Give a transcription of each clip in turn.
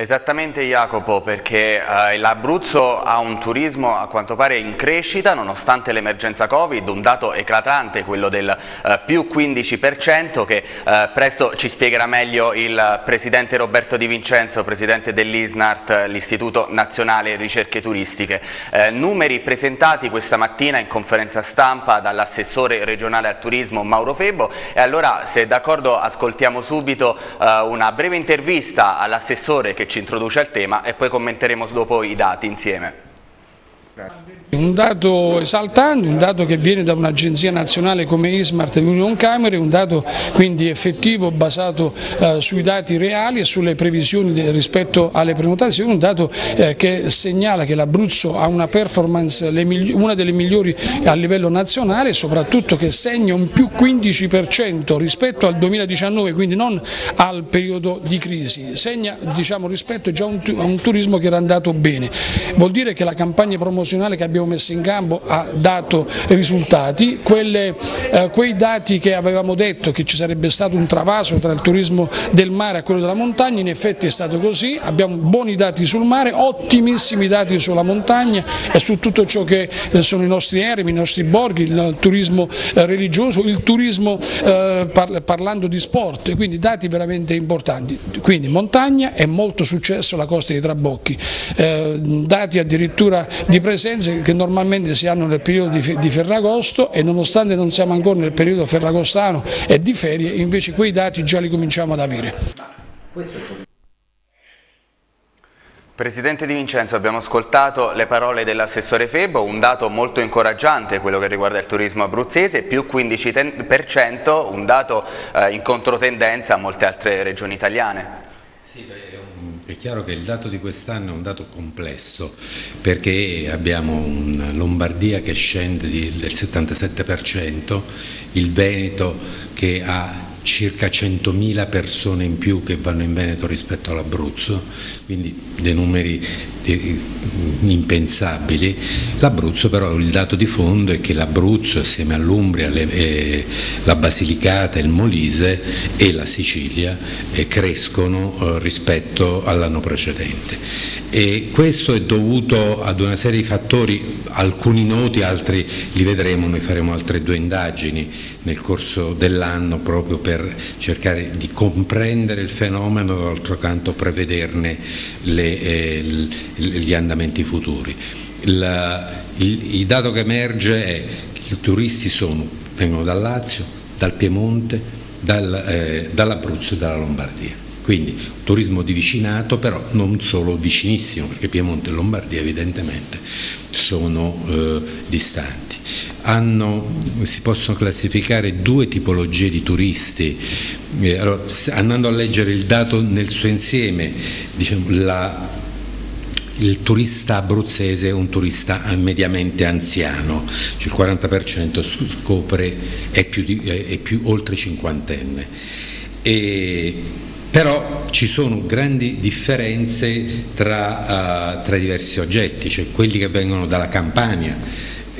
Esattamente Jacopo, perché eh, l'Abruzzo ha un turismo a quanto pare in crescita nonostante l'emergenza Covid, un dato eclatante, quello del eh, più 15% che eh, presto ci spiegherà meglio il Presidente Roberto Di Vincenzo, Presidente dell'ISNART, l'Istituto Nazionale Ricerche Turistiche. Eh, numeri presentati questa mattina in conferenza stampa dall'assessore regionale al turismo Mauro Febbo e allora se d'accordo ascoltiamo subito eh, una breve intervista all'assessore che ci introduce al tema e poi commenteremo dopo i dati insieme. Un dato esaltante, un dato che viene da un'agenzia nazionale come Ismart e Union Camere, un dato quindi effettivo basato eh, sui dati reali e sulle previsioni de, rispetto alle prenotazioni, un dato eh, che segnala che l'Abruzzo ha una performance una delle migliori a livello nazionale e soprattutto che segna un più 15% rispetto al 2019, quindi non al periodo di crisi, segna diciamo, rispetto già a un, a un turismo che era andato bene. Vuol dire che la campagna promozionale che abbiamo abbiamo messo in campo ha dato risultati, Quelle, eh, quei dati che avevamo detto che ci sarebbe stato un travaso tra il turismo del mare e quello della montagna, in effetti è stato così, abbiamo buoni dati sul mare, ottimissimi dati sulla montagna e su tutto ciò che eh, sono i nostri eremi, i nostri borghi, il turismo eh, religioso, il turismo eh, par parlando di sport, quindi dati veramente importanti. Quindi montagna e molto successo la costa dei Trabocchi, eh, dati addirittura di presenze che normalmente si hanno nel periodo di, di Ferragosto e nonostante non siamo ancora nel periodo ferragostano e di ferie, invece quei dati già li cominciamo ad avere. Presidente Di Vincenzo, abbiamo ascoltato le parole dell'assessore Febbo, un dato molto incoraggiante quello che riguarda il turismo abruzzese, più 15%, un dato eh, in controtendenza a molte altre regioni italiane. Sì, è chiaro che il dato di quest'anno è un dato complesso perché abbiamo una Lombardia che scende del 77%, il Veneto che ha circa 100.000 persone in più che vanno in Veneto rispetto all'Abruzzo, quindi dei numeri impensabili. L'Abruzzo però il dato di fondo è che l'Abruzzo assieme all'Umbria, eh, la Basilicata, il Molise e la Sicilia eh, crescono eh, rispetto all'anno precedente. E questo è dovuto ad una serie di fattori, alcuni noti, altri li vedremo, noi faremo altre due indagini nel corso dell'anno proprio per cercare di comprendere il fenomeno e d'altro canto prevederne le, gli andamenti futuri. Il, il, il, dato che emerge è che i turisti sono, vengono dal Lazio, dal Piemonte, dal, eh, dall'Abruzzo e dalla Lombardia. Quindi turismo di vicinato, però non solo vicinissimo, perché Piemonte e Lombardia evidentemente sono eh, distanti. Hanno, si possono classificare due tipologie di turisti. Eh, allora, andando a leggere il dato nel suo insieme, diciamo, la, il turista abruzzese è un turista mediamente anziano, cioè il 40% scopre è più, di, è più oltre cinquantenne. E però ci sono grandi differenze tra, uh, tra diversi soggetti, cioè quelli che vengono dalla Campania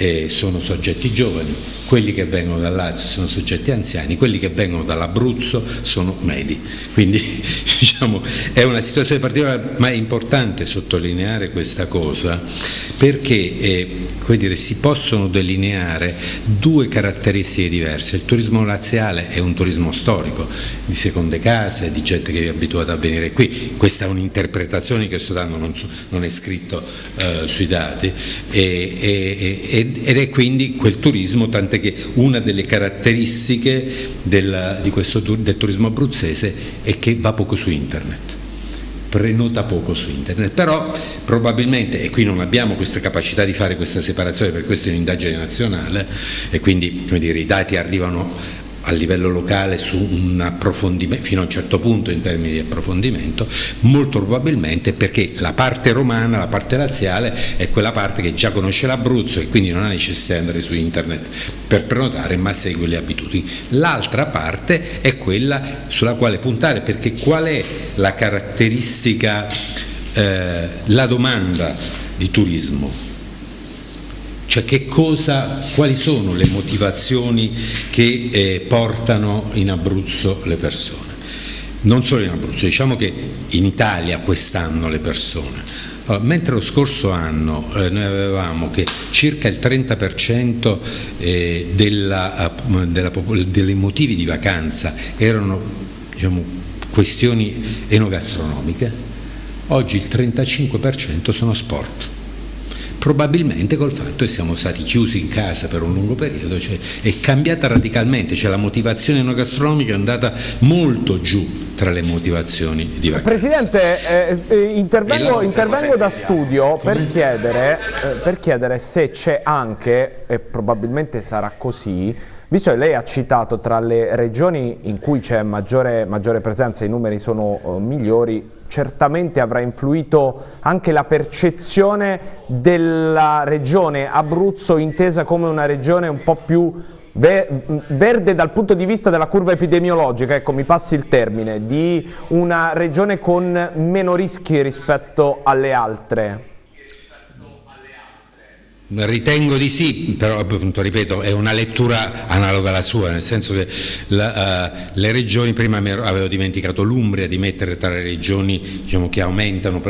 eh, sono soggetti giovani, quelli che vengono dal Lazio sono soggetti anziani, quelli che vengono dall'Abruzzo sono medi. Quindi diciamo, è una situazione particolare, ma è importante sottolineare questa cosa perché eh, dire, si possono delineare due caratteristiche diverse. Il turismo laziale è un turismo storico, di seconde case, di gente che è abituata a venire qui. Questa è un'interpretazione che sto dando, non, so, non è scritto eh, sui dati, e, e, ed è quindi quel turismo, tant'è che una delle caratteristiche del, questo, del turismo abruzzese è che va poco su internet prenota poco su internet, però probabilmente, e qui non abbiamo questa capacità di fare questa separazione, per questo è un'indagine nazionale e quindi dire, i dati arrivano a livello locale su un approfondimento, fino a un certo punto in termini di approfondimento, molto probabilmente perché la parte romana, la parte laziale è quella parte che già conosce l'Abruzzo e quindi non ha necessità di andare su internet per prenotare ma segue le abitudini. L'altra parte è quella sulla quale puntare perché qual è la caratteristica, eh, la domanda di turismo? Cioè cosa, quali sono le motivazioni che eh, portano in Abruzzo le persone? non solo in Abruzzo, diciamo che in Italia quest'anno le persone. Allora, mentre lo scorso anno eh, noi avevamo che circa il 30% eh, della, della, dei motivi di vacanza erano diciamo, questioni enogastronomiche, oggi il 35% sono sport probabilmente col fatto che siamo stati chiusi in casa per un lungo periodo, cioè è cambiata radicalmente, cioè la motivazione enogastronomica è andata molto giù tra le motivazioni di vacanza. Presidente, eh, eh intervengo, intervengo da studio per chiedere, eh, per chiedere se c'è anche, e probabilmente sarà così, Visto che lei ha citato tra le regioni in cui c'è maggiore, maggiore, presenza, i numeri sono uh, migliori, certamente avrà influito anche la percezione della regione Abruzzo intesa come una regione un po' più verde dal punto di vista della curva epidemiologica, ecco mi passi il termine, di una regione con meno rischi rispetto alle altre. Ritengo di sì, però appunto ripeto è una lettura analoga alla sua, nel senso che la, uh, le regioni, prima avevo dimenticato l'Umbria di mettere tra le regioni diciamo, che aumentano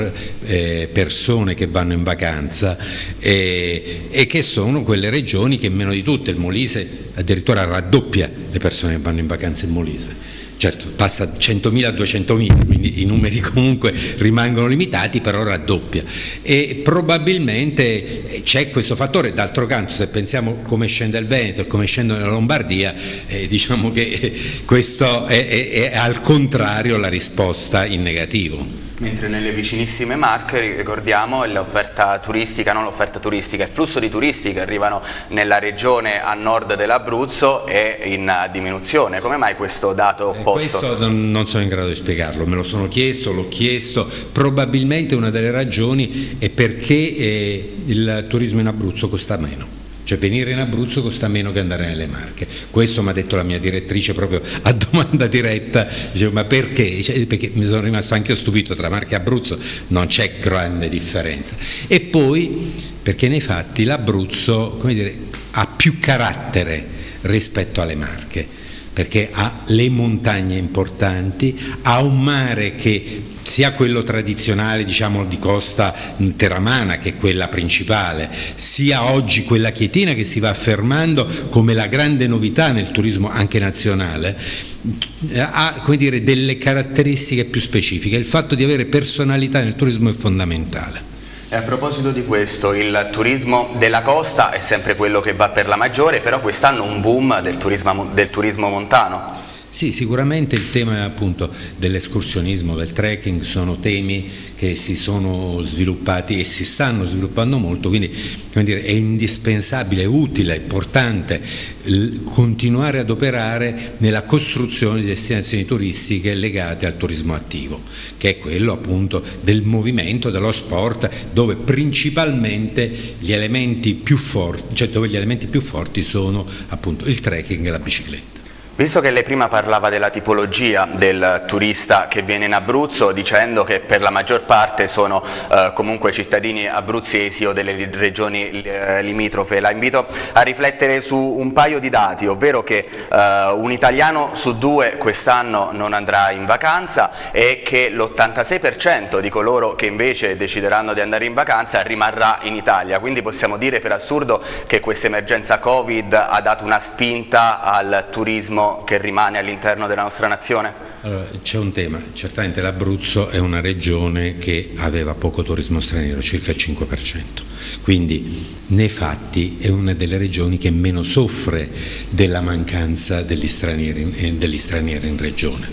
eh, persone che vanno in vacanza e, e, che sono quelle regioni che meno di tutte, il Molise addirittura raddoppia le persone che vanno in vacanza in Molise certo passa 100.000 a 200.000, quindi i numeri comunque rimangono limitati, però raddoppia e probabilmente eh, c'è questo fattore, d'altro canto se pensiamo come scende il Veneto e come scende la Lombardia, eh, diciamo che questo è, è, è al contrario la risposta in negativo. Mentre nelle vicinissime Marche, ricordiamo, l'offerta turistica, non l'offerta turistica, il flusso di turisti che arrivano nella regione a nord dell'Abruzzo è in diminuzione. Come mai questo dato opposto? questo non sono in grado di spiegarlo, me lo sono chiesto, l'ho chiesto, probabilmente una delle ragioni è perché eh, il turismo in Abruzzo costa meno. Cioè venire in Abruzzo costa meno che andare nelle Marche. Questo mi ha detto la mia direttrice proprio a domanda diretta, dicevo ma perché? Cioè, perché mi sono rimasto anche io stupito tra Marche e Abruzzo, non c'è grande differenza. E poi perché nei fatti l'Abruzzo ha più carattere rispetto alle Marche perché ha le montagne importanti, ha un mare che sia quello tradizionale diciamo, di costa teramana che è quella principale, sia oggi quella chietina che si va affermando come la grande novità nel turismo anche nazionale, ha dire, delle caratteristiche più specifiche. Il fatto di avere personalità nel turismo è fondamentale. E a proposito di questo, il turismo della costa è sempre quello che va per la maggiore, però quest'anno un boom del turismo, del turismo montano. Sì, sicuramente il tema dell'escursionismo, del trekking sono temi che si sono sviluppati e si stanno sviluppando molto, quindi dire, è indispensabile, utile, importante continuare ad operare nella costruzione di destinazioni turistiche legate al turismo attivo, che è quello appunto del movimento, dello sport, dove principalmente gli elementi più forti, cioè dove gli elementi più forti sono appunto il trekking e la bicicletta. Visto che lei prima parlava della tipologia del turista che viene in Abruzzo dicendo che per la maggior parte sono eh, comunque cittadini abruzzesi o delle regioni eh, limitrofe, la invito a riflettere su un paio di dati, ovvero che eh, un italiano su due quest'anno non andrà in vacanza e che l'86% di coloro che invece decideranno di andare in vacanza rimarrà in Italia, quindi possiamo dire per assurdo che questa emergenza Covid ha dato una spinta al turismo che rimane all'interno della nostra nazione? Allora, c'è un tema, certamente l'Abruzzo è una regione che aveva poco turismo straniero, circa il 5%, quindi nei fatti è una delle regioni che meno soffre della mancanza degli stranieri, eh, degli stranieri in regione.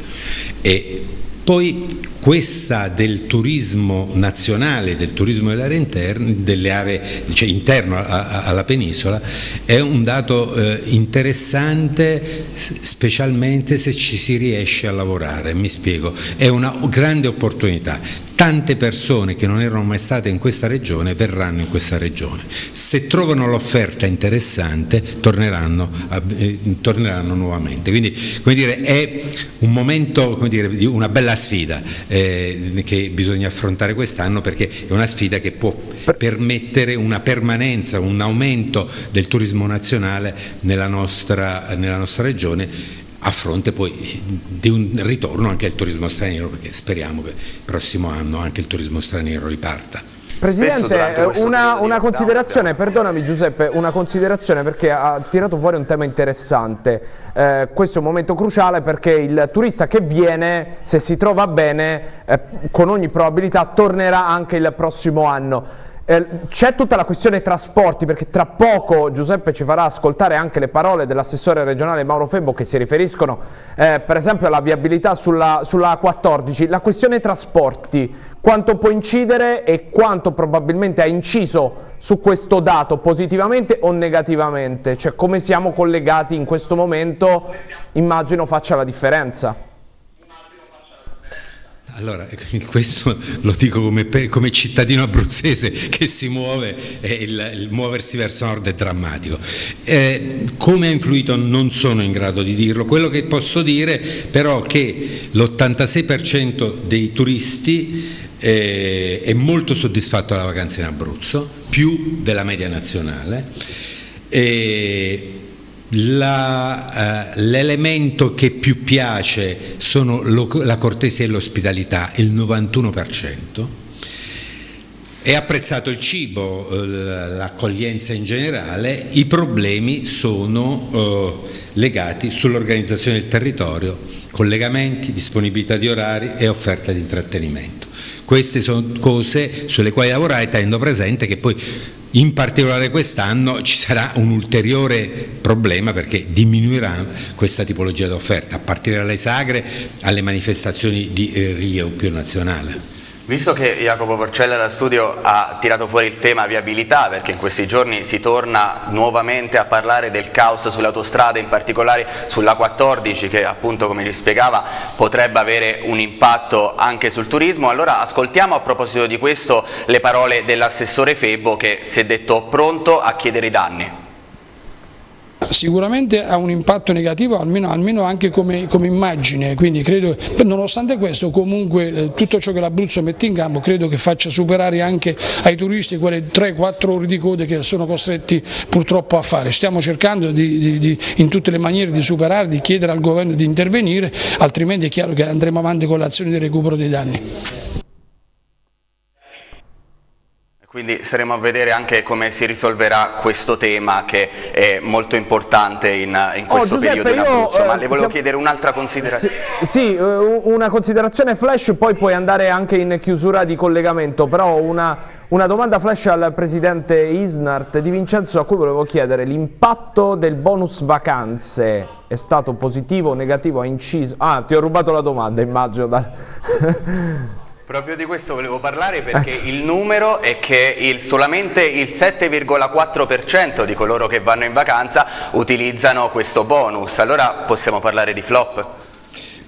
E poi questa del turismo nazionale, del turismo interne, delle aree cioè interno a, a, alla penisola, è un dato eh, interessante specialmente se ci si riesce a lavorare, mi spiego, è una grande opportunità tante persone che non erano mai state in questa regione verranno in questa regione. Se trovano l'offerta interessante torneranno, eh, torneranno, nuovamente. Quindi come dire, è un momento, dire, di una bella sfida eh, che bisogna affrontare quest'anno perché è una sfida che può permettere una permanenza, un aumento del turismo nazionale nella nostra, nella nostra regione a fronte poi di un ritorno anche al turismo straniero perché speriamo che il prossimo anno anche il turismo straniero riparta. Presidente, una, una considerazione, perdonami Giuseppe, una considerazione perché ha tirato fuori un tema interessante. Eh, questo è un momento cruciale perché il turista che viene, se si trova bene, eh, con ogni probabilità tornerà anche il prossimo anno. Eh, c'è tutta la questione trasporti perché tra poco Giuseppe ci farà ascoltare anche le parole dell'assessore regionale Mauro Febbo che si riferiscono eh, per esempio alla viabilità sulla, sulla 14. La questione trasporti, quanto può incidere e quanto probabilmente ha inciso su questo dato positivamente o negativamente? Cioè come siamo collegati in questo momento immagino faccia la differenza. Allora, questo lo dico come, come, cittadino abruzzese che si muove, eh, il, il, muoversi verso nord è drammatico. Eh, come ha influito non sono in grado di dirlo, quello che posso dire però è che l'86% dei turisti eh, è molto soddisfatto della vacanza in Abruzzo, più della media nazionale. Eh, eh, l'elemento che più piace sono lo, la cortesia e l'ospitalità, il 91%. È apprezzato il cibo, eh, l'accoglienza in generale, i problemi sono eh, legati sull'organizzazione del territorio, collegamenti, disponibilità di orari e offerta di intrattenimento. Queste sono cose sulle quali lavorare tenendo presente che poi in particolare quest'anno ci sarà un ulteriore problema perché diminuirà questa tipologia di offerta, a partire dalle sagre alle manifestazioni di eh, rilievo più nazionale. Visto che Jacopo Porcella da studio ha tirato fuori il tema viabilità, perché in questi giorni si torna nuovamente a parlare del caos sulle autostrade, in particolare sulla 14, che appunto come ci spiegava potrebbe avere un impatto anche sul turismo, allora ascoltiamo a proposito di questo le parole dell'assessore Febbo che si è detto pronto a chiedere i danni. Sicuramente ha un impatto negativo almeno, almeno anche come, come, immagine, quindi credo, nonostante questo comunque eh, tutto ciò che l'Abruzzo mette in campo credo che faccia superare anche ai turisti quelle 3-4 ore di code che sono costretti purtroppo a fare. Stiamo cercando di, di, di, in tutte le maniere di superare, di chiedere al governo di intervenire, altrimenti è chiaro che andremo avanti con l'azione di recupero dei danni. Quindi saremo a vedere anche come si risolverà questo tema che è molto importante in, in oh, questo oh, Giuseppe, periodo in Abruzzo, io, ma eh, le volevo chiedere un'altra considerazione. Sì, sì, eh, una considerazione flash, poi puoi andare anche in chiusura di collegamento, però una, una domanda flash al presidente Isnart Di Vincenzo a cui volevo chiedere l'impatto del bonus vacanze è stato positivo o negativo? Ha inciso? Ah, ti ho rubato la domanda, immagino. Da... Proprio di questo volevo parlare perché ecco. il numero è che il, solamente il 7,4% di coloro che vanno in vacanza utilizzano questo bonus, allora possiamo parlare di flop?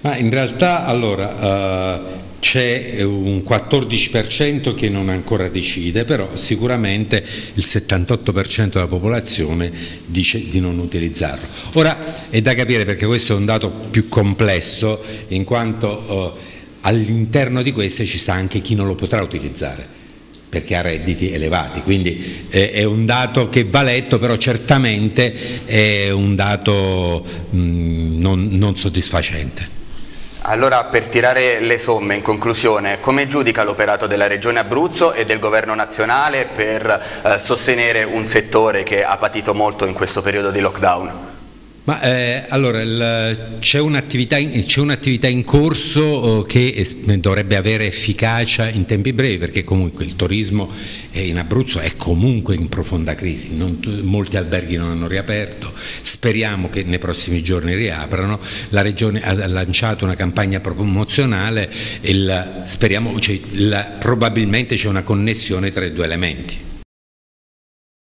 Ma in realtà allora uh, c'è un 14% che non ancora decide, però sicuramente il 78% della popolazione dice di non utilizzarlo. Ora è da capire perché questo è un dato più complesso in quanto uh, all'interno di queste ci sta anche chi non lo potrà utilizzare perché ha redditi elevati, quindi eh, è un dato che va letto, però certamente è un dato mh, mm, non, non soddisfacente. Allora per tirare le somme in conclusione, come giudica l'operato della Regione Abruzzo e del Governo nazionale per eh, sostenere un settore che ha patito molto in questo periodo di lockdown? Ma, eh, allora, c'è un'attività in, un in, corso oh, che dovrebbe avere efficacia in tempi brevi perché comunque il turismo in Abruzzo è comunque in profonda crisi, non, molti alberghi non hanno riaperto, speriamo che nei prossimi giorni riaprano, la Regione ha lanciato una campagna promozionale la, speriamo, cioè, la, probabilmente c'è una connessione tra i due elementi.